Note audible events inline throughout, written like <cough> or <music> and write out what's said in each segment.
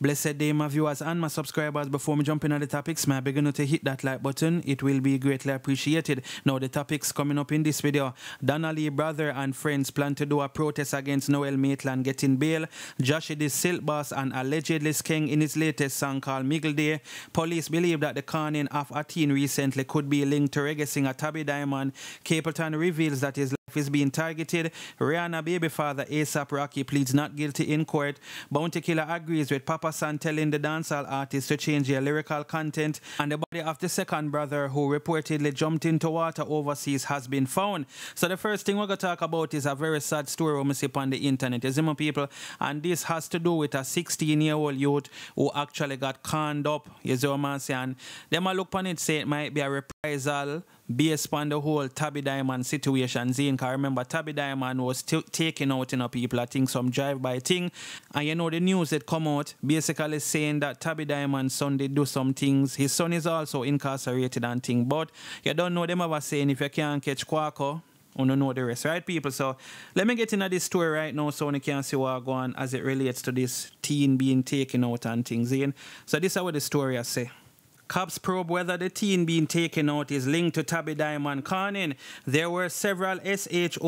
Blessed day, my viewers and my subscribers. Before me jump into the topics, may I beg you to hit that like button. It will be greatly appreciated. Now, the topics coming up in this video. Donna-Lee brother and friends plan to do a protest against Noel Maitland getting bail. Jahshii the Silk Boss and allegedly Skeng in his latest song called Miggle Day. Police believe that the conning of a teen recently could be linked to reggae singer Tabby Diamond. Capleton reveals that his is being targeted. Rihanna baby father ASAP Rocky pleads not guilty in court. Bounty Killer agrees with Papa San telling the dancehall artist to change their lyrical content. And the body of the second brother who reportedly jumped into water overseas has been found. So the first thing we're going to talk about is a very sad story we see on the internet. You people? And this has to do with a 16-year-old youth who actually got conned up. You see what I'm saying? Look on it say it might be a reprisal based on the whole Tabby Diamond situation. Zane, I remember Tabby Diamond was taking out you know, people, I think some drive-by thing. And you know the news that come out basically saying that Tabby Diamond's son did do some things. His son is also incarcerated and thing. But you don't know them ever saying if you can't catch Quaco, you don't know the rest, right, people? So let me get into this story right now so you can see what going on as it relates to this teen being taken out and things. Zane. So this is what the story I say. Cops probe whether the teen being taken out is linked to Tabby Diamond conning. There were several S-H-O-O-T-I-N-G-S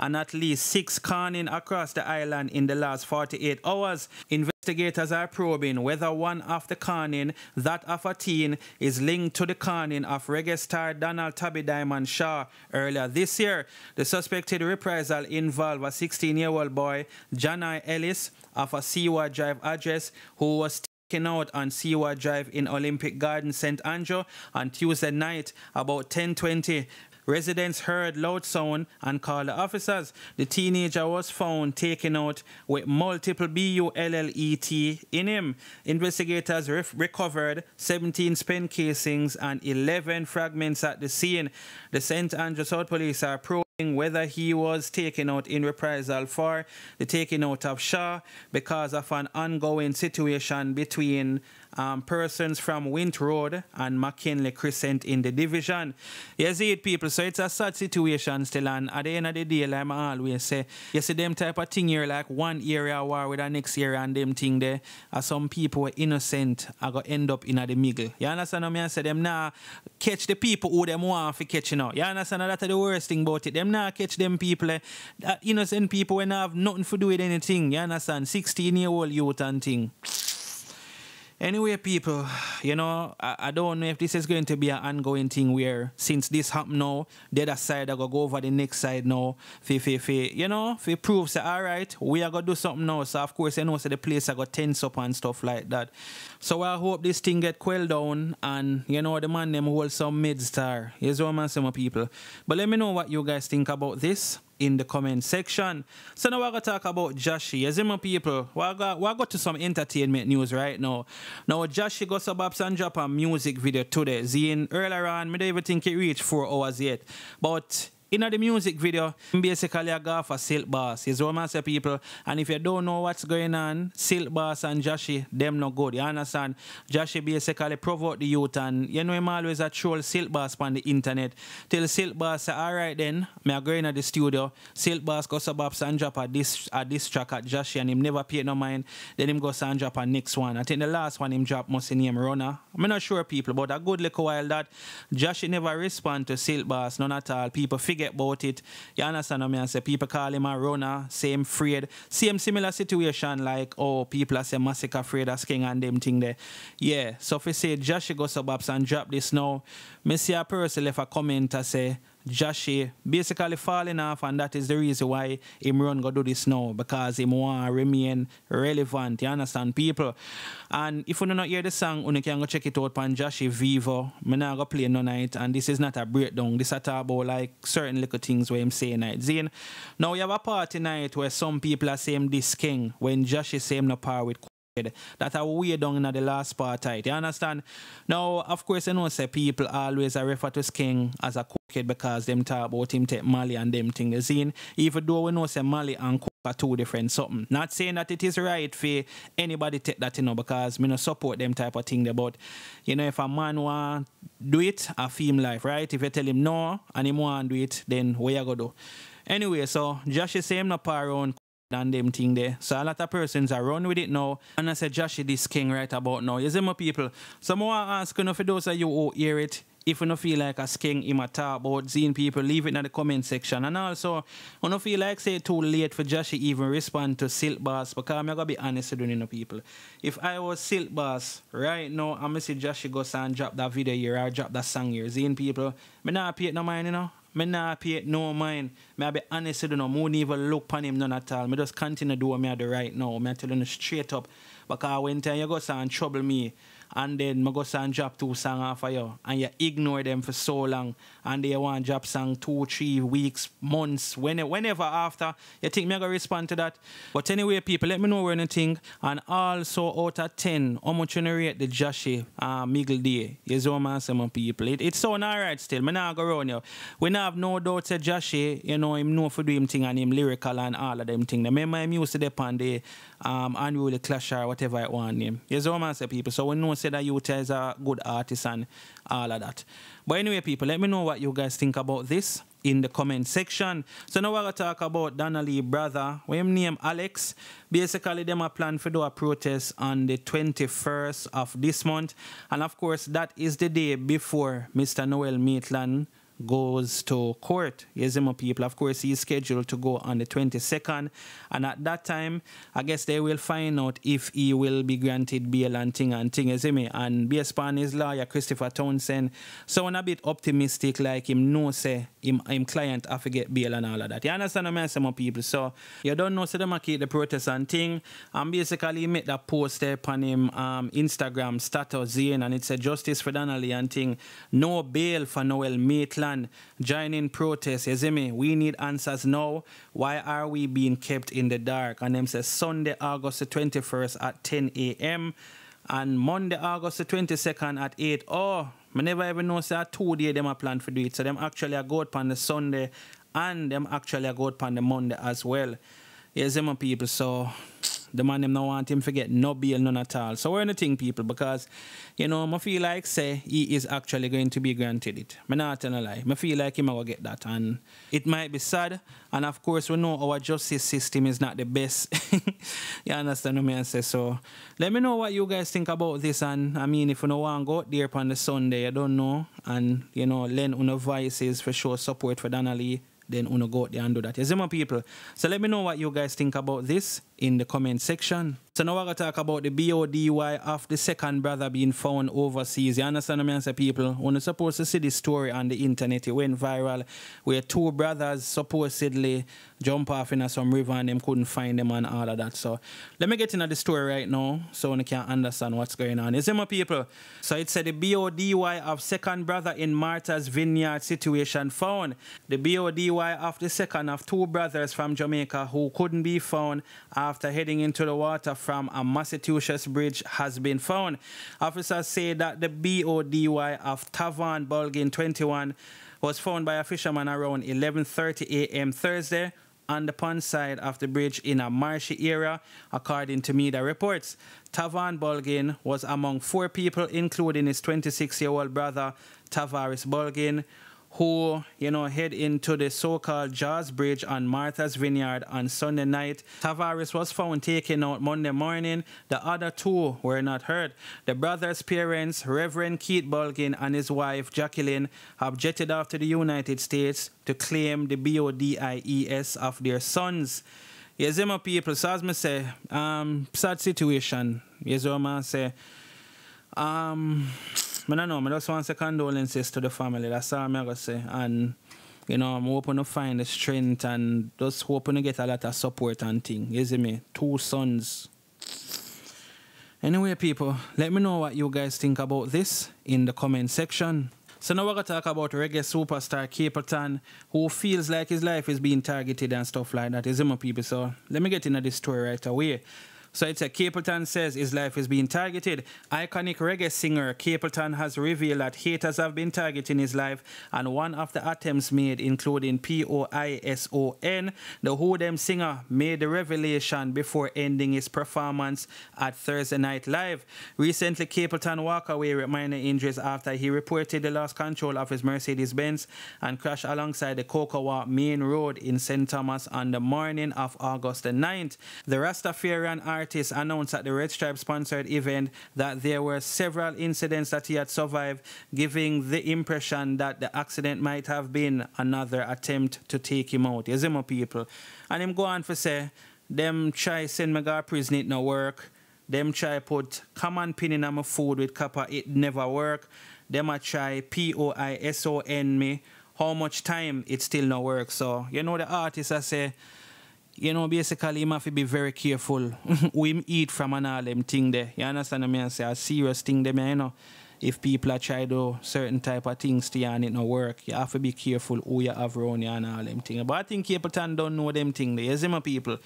and at least six conning across the island in the last 48 hours. Investigators are probing whether one of the conning, that of a teen, is linked to the conning of reggae star Donald Tabby Diamond Shaw earlier this year. The suspected reprisal involved a 16-year-old boy, Janai Ellis, of a Seaward Drive address, who was out on Seaward Drive in Olympic Garden, St. Andrew on Tuesday night about 10.20. Residents heard loud sound and called the officers. The teenager was found taken out with multiple B-U-L-L-E-T in him. Investigators recovered 17 spent casings and 11 fragments at the scene. The St. Andrew South Police are pro whether he was taken out in reprisal for the taking out of Shaw because of an ongoing situation between um, persons from Wint Road and McKinley Crescent in the division. You see it, people, so it's a sad situation still, and at the end of the day, like I always say, you see them type of thing here, like one area war with the next area and them thing there, as some people were innocent are going to end up in the middle. You understand what I say? Them now catch the people who them want to catch, you know. You understand that's the worst thing about it. Them now catch them people, eh, innocent people when have nothing to do with anything. You understand? 16 year old youth and thing. Anyway, people, you know, I, I, don't know if this is going to be an ongoing thing where since this happened now, the other side going to go over the next side now. Fi, fi, fi, you know, if it proves that, all right, we are to do something now. So, of course, you know, so the place going to tense up and stuff like that. So, I hope this thing get quelled down and, you know, the man them hold some mid-star. Here's what I'm saying, people. But let me know what you guys think about this in the comment section. So now we're going to talk about Jahshii. As people, we're going to go to some entertainment news right now. Now Jahshii got some ups and drop a music video today. Zine earlier on, I don't even think it reached four hours yet. But in the music video, basically I go for Silk Boss. I say people. And if you don't know what's going on, Silk Boss and Jahshii, them no good. You understand? Jahshii basically provoke the youth and you know him always a troll Silk Boss on the internet. Till Silk Boss say, alright then, me I go in the studio. Silk Boss go suburbs and drop a this a this track at Jahshii and him never paid no mind. Then him go and drop a next one. I think the last one him drop must name Runner. I'm not sure people, but a good little while that Jahshii never respond to Silk Boss, none at all. People figure forget about it. You understand what I say people call him a runner, same afraid. Same similar situation like oh people are say Masicka afraid of king and them thing there. Yeah. So if we say Jahshii go suburbs and drop this now, me see a person left a comment to say Jahshii basically falling off, and that is the reason why him run go do this now because him want remain relevant. You understand, people? And if you do not hear the song, you can go check it out on Jahshii Vevo. Me not go play no night, and this is not a breakdown. This is about like certain little things where him say night. Zine. Now you have a party night where some people are saying this Skeng when Jahshii say no par with that are way down in the last part right? You understand? Now, of course, you know say people always refer to Skeng as a cookhead because them talk about him take Mali and them thing things. Seen, even though we know say Mali and cook are two different something. Not saying that it is right for anybody take that, you know, because me no support them type of thing. But you know, if a man want do it, a film life, right? If you tell him no and him want do it, then what you go do? Anyway, so Jahshii is saying no par around and them thing there. So a lot of persons are run with it now. And I said, Jahshii, this Skeng right about now. You see my people. So I want to ask you know, for those of you who hear it, if you don't feel like a king him a talk about seeing people, leave it in the comment section. And also, I don't feel like say too late for Jahshii even respond to Silk Boss because I'm gonna be honest with you know, people. If I was Silk Boss right now, I'm gonna see Jahshii go and drop that video here or drop that song here. Seeing people, me not pay no mind, you know. Me not pay no mind. Me I be honest with you know, won't even look upon him none at all. Me just continue to do what me I do right now. Me I tell you straight up. Because when time you go and trouble me, and then I go and drop two songs off of you and you ignore them for so long and they want drop song two, three weeks, months, whenever, whenever after, you think me to respond to that? But anyway, people, let me know what you think. And also out of 10, how much you rate the Jahshii uh, Miggle Day? You see what saying, people? It, it's sound alright still. Me not go around you. We not have no doubt that you know, him know for do him thing and him lyrical and all of them thing. Remember him used to depend the um, unruly clash or whatever I want name. See what I'm people? So we know say that you is a good artist and all of that. But anyway, people, let me know what you guys think about this in the comment section. So now we're going to talk about Donna-Lee brother, we name Alex. Basically, them a plan for do a protest on the 21st of this month. And of course, that is the day before Mr. Noel Maitland goes to court. Yes, my people. Of course, he's scheduled to go on the 22nd. And at that time, I guess they will find out if he will be granted bail and thing and thing, me? And based upon his lawyer, Christopher Townsend, someone a bit optimistic, like him know say him, him client have to get bail and all of that. You understand what saying, my people? So you don't know, so them keep the protest and thing. And basically, he made that post there upon him um, Instagram status, and it said justice for Donna-Lee and thing. No bail for Noel Maitland Join joining protest. You see me? We need answers now. Why are we being kept in the dark? And them says Sunday, August the 21st at 10 a.m. and Monday, August the 22nd at 8. Oh, I never even know say two day them a plan for do it. So them actually a go on the Sunday and them actually a go on the Monday as well. You see my people, so the man them not want him forget get no bail none at all. So we're in the thing, people, because you know, I feel like say he is actually going to be granted it. I'm not telling a lie. I feel like he will get that and it might be sad. And of course we know our justice system is not the best. <laughs> you understand what I say? So let me know what you guys think about this and I mean if you don't want go out there on the Sunday, I don't know. And you know, lend on voices for sure support for Donna-Lee then uno go out there and do that. You my people? So let me know what you guys think about this in the comment section. So now we're going to talk about the BODY of the second brother being found overseas. You understand what I people? When you're supposed to see this story on the internet, it went viral where two brothers supposedly jump off in a some river and them couldn't find them and all of that. So let me get into the story right now so you can understand what's going on. You see my people? So it said the BODY of second brother in Martha's Vineyard situation found. The BODY of the second of two brothers from Jamaica who couldn't be found after heading into the water from a Massachusetts bridge has been found. Officers say that the BODY of Tavan Bulgin 21 was found by a fisherman around 11:30 a.m. Thursday on the pond side of the bridge in a marshy area, according to media reports. Tavan Bulgin was among four people, including his 26-year-old brother, Tavares Bulgin, who, you know, head into the so-called Jaws Bridge on Martha's Vineyard on Sunday night. Tavares was found taken out Monday morning. The other two were not hurt. The brothers' parents, Reverend Keith Bulgin and his wife, Jacqueline, have jetted off to the United States to claim the BODIES of their sons. Yes, my people, so as I say, um, sad situation. Yes, I say. Um, I don't know, I just want to condolences to the family. That's all I'm going to say. And, you know, I'm hoping to find the strength and just hoping to get a lot of support and thing. You see me? Two sons. Anyway, people, let me know what you guys think about this in the comment section. So now we're going to talk about reggae superstar Capleton, who feels like his life is being targeted and stuff like that. Is my people? So let me get into this story right away. So it's a Capleton says his life is being targeted. Iconic reggae singer Capleton has revealed that haters have been targeting his life and one of the attempts made including P-O-I-S-O-N. The Who Dem singer made the revelation before ending his performance at Thursday Night Live. Recently Capleton walked away with minor injuries after he reported the lost control of his Mercedes-Benz and crashed alongside the Cocoa Main Road in St. Thomas on the morning of August the 9th. The Rastafarian artist artist announced at the Red Stripe sponsored event that there were several incidents that he had survived, giving the impression that the accident might have been another attempt to take him out. You see my people? And him go on for say, them try send me to prison, it no work. Them try put common pin in my food with copper, it never work. Them a try P-O-I-S-O-N me. How much time, it still no work. So, you know the artist I say, you know, basically, him have to be very careful <laughs> we eat from and all them thing there. You understand what I say? A serious thing there, you know. If people are trying to do certain type of things to you and it no work, you have to be careful who you have around you and all them things. But I think Capleton don't know them thing there. You see my people?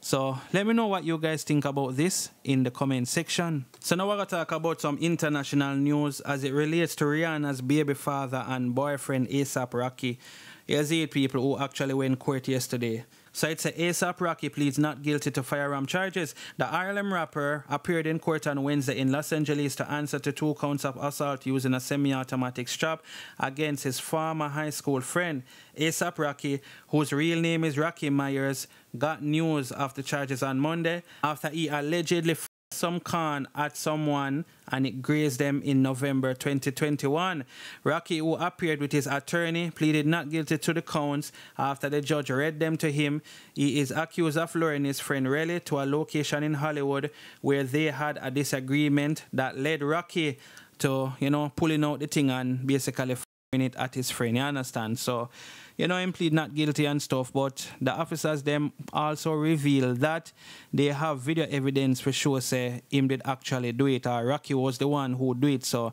So let me know what you guys think about this in the comment section. So now we're going to talk about some international news as it relates to Rihanna's baby father and boyfriend ASAP Rocky. Here's eight people who actually went court yesterday. So it's ASAP Rocky pleads not guilty to firearm charges. The Harlem rapper appeared in court on Wednesday in Los Angeles to answer to two counts of assault using a semi-automatic strap against his former high school friend. ASAP Rocky, whose real name is Rakim Mayers, got news of the charges on Monday after he allegedly some con at someone and it grazed them in November 2021. Rocky, who appeared with his attorney, pleaded not guilty to the counts after the judge read them to him. He is accused of luring his friend Relli to a location in Hollywood where they had a disagreement that led Rocky to, you know, pulling out the thing and basically it at his friend. You understand? So you know, him plead not guilty and stuff, but the officers them also reveal that they have video evidence for sure say him did actually do it or Rocky was the one who do it. So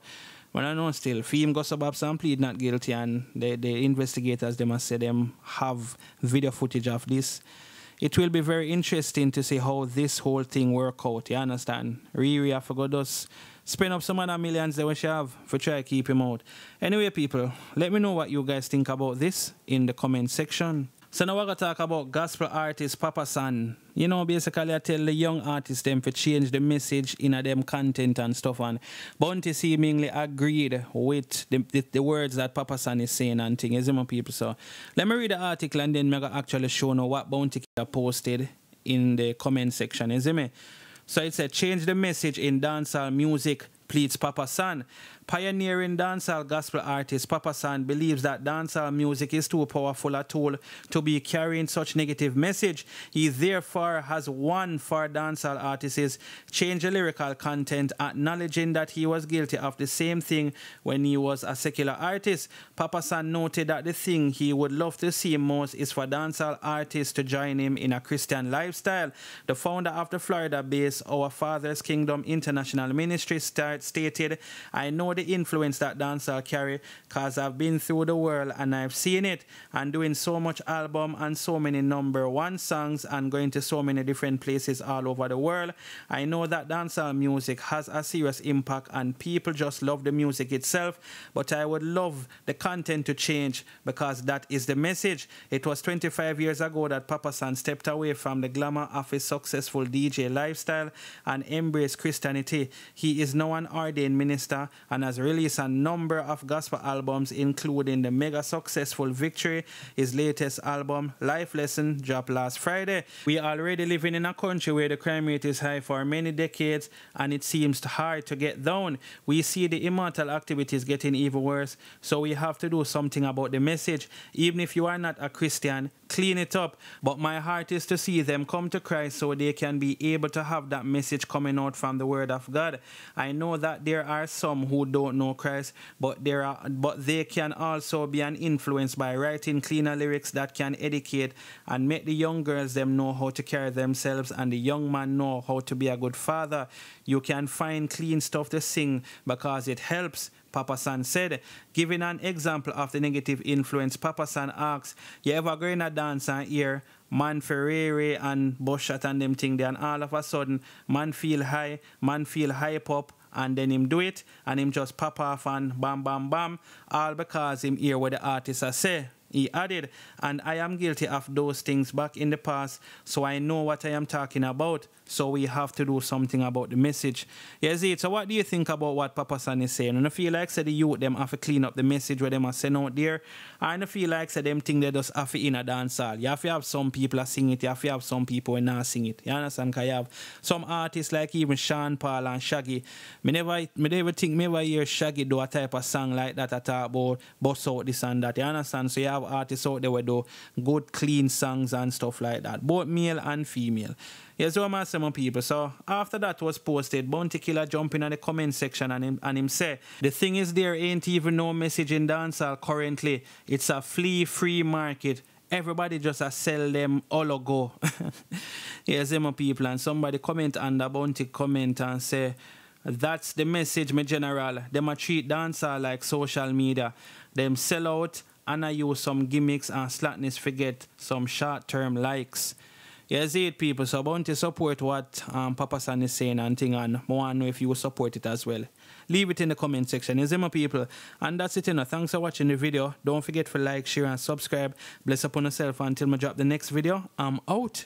when I know still, for him go suburbs and plead not guilty and the, the investigators they must say them have video footage of this. It will be very interesting to see how this whole thing work out, you understand? Riri I forgot us spend up some of millions that we should have for try to keep him out. Anyway, people, let me know what you guys think about this in the comment section. So now we're to talk about gospel artist Papa San. You know, basically I tell the young artists them to change the message in a them content and stuff. And Bounty seemingly agreed with the, the, the, words that Papa San is saying and things, Is my people. So let me read the article and then to actually show you what Bounty posted in the comment section, is it? So it said, change the message in dancehall music, pleads Papa San. Pioneering dancehall gospel artist Papa San believes that dancehall music is too powerful a tool to be carrying such negative message. He therefore has won for dancehall artists change the lyrical content, acknowledging that he was guilty of the same thing when he was a secular artist. Papa San noted that the thing he would love to see most is for dancehall artists to join him in a Christian lifestyle. The founder of the Florida-based Our Father's Kingdom International Ministry stated, I know the influence that dancehall carry because I've been through the world and I've seen it and doing so much album and so many number one songs and going to so many different places all over the world. I know that dancehall music has a serious impact and people just love the music itself, but I would love the content to change because that is the message. It was 25 years ago that Papa San stepped away from the glamour of his successful DJ lifestyle and embraced Christianity. He is now an ordained minister and has released a number of gospel albums, including the mega successful Victory, his latest album, Life Lesson, dropped last Friday. We are already living in a country where the crime rate is high for many decades and it seems hard to get down. We see the immortal activities getting even worse, so we have to do something about the message. Even if you are not a Christian, clean it up. But my heart is to see them come to Christ so they can be able to have that message coming out from the Word of God. I know that there are some who don't know Christ, but there are but they can also be an influence by writing cleaner lyrics that can educate and make the young girls them know how to carry themselves and the young man know how to be a good father. You can find clean stuff to sing because it helps Papa San said. Giving an example of the negative influence, Papa San asks, You ever go in a dance and hear man Ferrari and Bushot and them thing there, and all of a sudden, man feel high, man feel hype up, and then him do it, and him just pop off and bam, bam, bam, all because him hear what the artist say. He added, and I am guilty of those things back in the past, so I know what I am talking about. So we have to do something about the message. Yes, it. So what do you think about what Papa San is saying? And I feel like said the youth them have to clean up the message where them are sent out there. And I feel like said them think they just have to in a dance hall. You have to have some people that sing it, you have to have some people who not sing it. You understand? Because you have some artists like even Sean Paul and Shaggy. Me never never think me hear Shaggy do a type of song like that at talk about bust out this and that. You understand? So you have artists out there who do good clean songs and stuff like that. Both male and female. Here's what I'm saying, people. So after that was posted, Bounty Killer jump in the comment section and him, and him say, the thing is there ain't even no message in dancehall currently. It's a flea free market. Everybody just a sell them all go. <laughs> Here's my people. And somebody comment under Bounty comment and say, that's the message, my general. Them a treat dancer like social media. Them sell out and I use some gimmicks and slackness forget some short term likes. Yeah, see it, people. So I want to support what um, Papa San is saying and thing, and I want to know if you support it as well. Leave it in the comment section. You see, my people. And that's it, you know. Thanks for watching the video. Don't forget to like, share, and subscribe. Bless upon yourself until I drop the next video. I'm out.